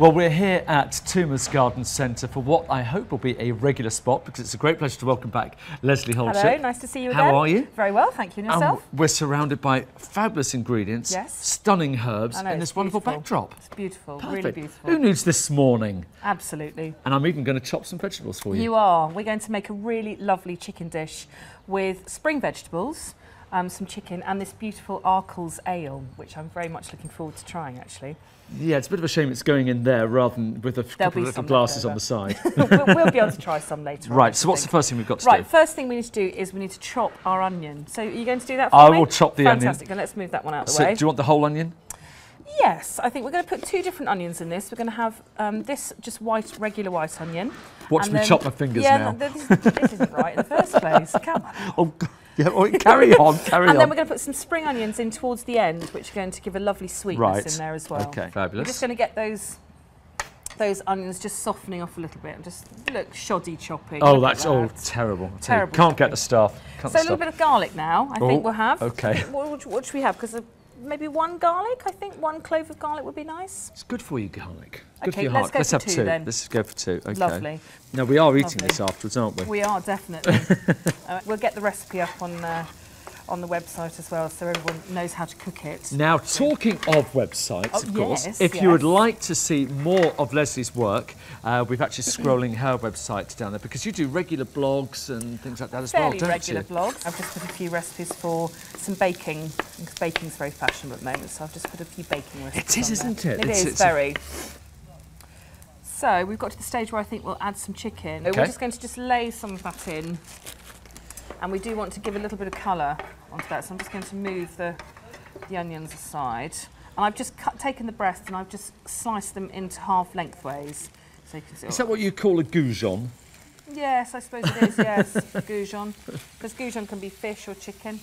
Well, we're here at Toomer's Garden Centre for what I hope will be a regular spot because it's a great pleasure to welcome back Lesley Holdship. Hello, nice to see you How again. How are you? Very well, thank you. And And yourself? we're surrounded by fabulous ingredients, Yes. stunning herbs, know, and this wonderful beautiful. backdrop. It's beautiful, Perfect. really beautiful. Who needs this morning? Absolutely. And I'm even going to chop some vegetables for you. You are. We're going to make a really lovely chicken dish with spring vegetables, um, some chicken, and this beautiful Arkell's ale, which I'm very much looking forward to trying actually. Yeah, it's a bit of a shame it's going in there rather than with a couple of little glasses on the side. we'll, we'll be able to try some later on. right, I so what's the first thing we've got to Right, do? first thing we need to do is we need to chop our onion. So are you going to do that for I me? will chop the onion. Fantastic, and let's move that one out of the So, way. do you want the whole onion? Yes, I think we're going to put two different onions in this. We're going to have um, this just white, regular white onion. Watch me then- chop my fingers yeah, now. th- this, this isn't right in the first place. Come on. Oh, God. Yeah, oh, carry on, carry And on. then we're going to put some spring onions in towards the end, which are going to give a lovely sweetness Right. in there as well. Okay, fabulous. We're just going to get those those onions just softening off a little bit and just look shoddy chopping. Oh, that's all that. terrible. I tell you, Terrible Can't get the stuff. Can't So the a little bit of garlic now, I Oh, think we'll have. okay. What, what, what should we have? Because maybe one garlic, I think one clove of garlic would be nice. It's good for you, garlic. Good for Okay, your let's heart. let's for have two two. then. Let's go for two. Okay. Lovely. Now we are eating Lovely. this afterwards, aren't we? We are definitely. uh, we'll get the recipe up on uh, on the website as well, so everyone knows how to cook it. Now, talking of websites, Oh, of course, yes, if you would like to see more of Lesley's work, uh, we've actually scrolling her website down there because you do regular blogs and things like that as Fairly well, don't regular you? blogs. I've just put a few recipes for some baking because baking's very fashionable at the moment, so I've just put a few baking recipes. is, on there. isn't it? It It's- is it's very. So we've got to the stage where I think we'll add some chicken. Okay. We're just going to just lay some of that in, and we do want to give a little bit of colour onto that. So I'm just going to move the the onions aside, and I've just cut, taken the breast and I've just sliced them into half lengthways. So you can see. Is that what you call a goujon? Yes, I suppose it is, yes, goujon. Because goujon can be fish or chicken.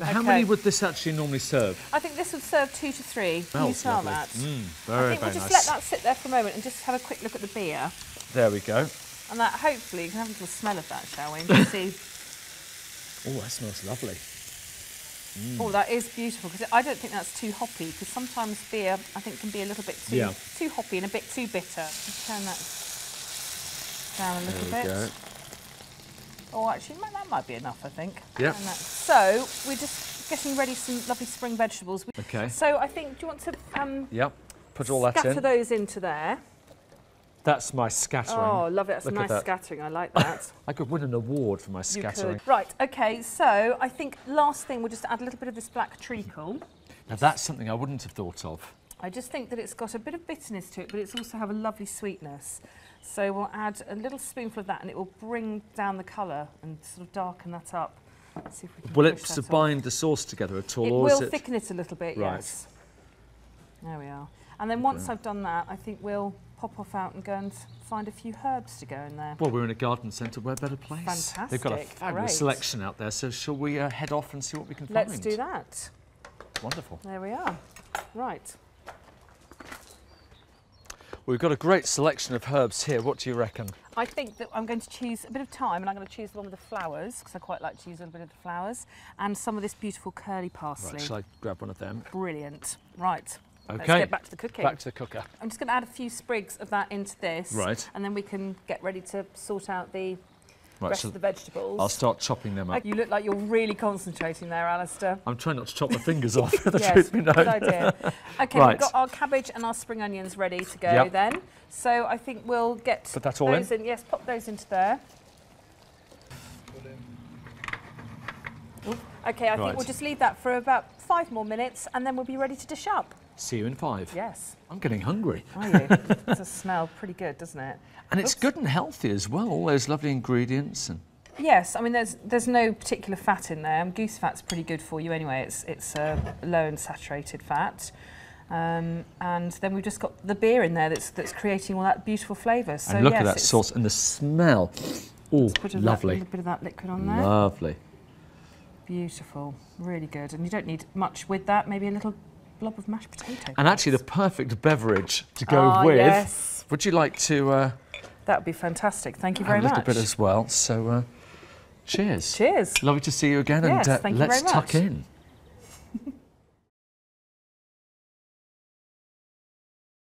How Okay. many would this actually normally serve? I think this would serve two to three. Can you Smells smell lovely. that? Mm, I very, think we'll just nice. let that sit there for a moment and just have a quick look at the beer. There we go. And that hopefully you can have a little smell of that, shall we? See. Oh, that smells lovely. Oh, that is beautiful because I don't think that's too hoppy because sometimes beer I think can be a little bit too Yeah. too hoppy and a bit too bitter. Just turn that down a little There we bit. go. Oh, actually, that might be enough, I think. Yep. And that- So we're just getting ready some lovely spring vegetables. Okay. So I think, do you want to um, Yep. Put all that scatter in. those into there? That's my scattering. Oh, love it. That's Look a nice that. scattering. I like that. I could win an award for my you scattering. could. Right. Okay. So I think last thing we'll just add a little bit of this black treacle. Now that's something I wouldn't have thought of. I just think that it's got a bit of bitterness to it, but it's also have a lovely sweetness. So we'll add a little spoonful of that, and it will bring down the colour and sort of darken that up. See if we can Will it that to off. bind the sauce together at all, It or will it? thicken it a little bit, Right. yes. There we are. And then once I've done that, I think we'll pop off out and go and find a few herbs to go in there. Well, we're in a garden centre. Where better place? Fantastic. They've got a fabulous great. selection out there. So shall we uh, head off and see what we can find? Let's do that. Wonderful. There we are. Right. We've got a great selection of herbs here. What do you reckon? I think that I'm going to choose a bit of thyme and I'm going to choose the one with the flowers because I quite like to use a little bit of the flowers and some of this beautiful curly parsley. Right, shall I grab one of them? Brilliant. Right. Okay. Let's get back to the cooking. Back to the cooker. I'm just going to add a few sprigs of that into this. Right. And then we can get ready to sort out the Right, rest so of the vegetables. I'll start chopping them up. You look like you're really concentrating there, Alistair. I'm trying not to chop my fingers off. The yes, truth be known. good idea. Okay, Right. we've got our cabbage and our spring onions ready to go Yep. then. So I think we'll get Put that all those in. Yes, pop those into there. Okay, I Right. think we'll just leave that for about five more minutes and then we'll be ready to dish up. See you in five. Yes. I'm getting hungry. Are you? it does smell pretty good, doesn't it? And it's Oops. good and healthy as well. All those lovely ingredients and Yes, I mean there's there's no particular fat in there. Um, goose fat's pretty good for you anyway. It's it's uh, low in saturated fat. Um, and then we've just got the beer in there that's that's creating all that beautiful flavour. So and look yes, at that sauce and the smell. Oh, Put a little bit of that liquid on there. Lovely. Beautiful, really good. And you don't need much with that. Maybe a little blob of mashed potato. And actually, the perfect beverage to go Ah, with. yes. Would you like to uh, that would be fantastic. Thank you very a little much. bit as well? So, uh, cheers. Cheers. Lovely to see you again, Yes, and uh, thank you let's tuck in.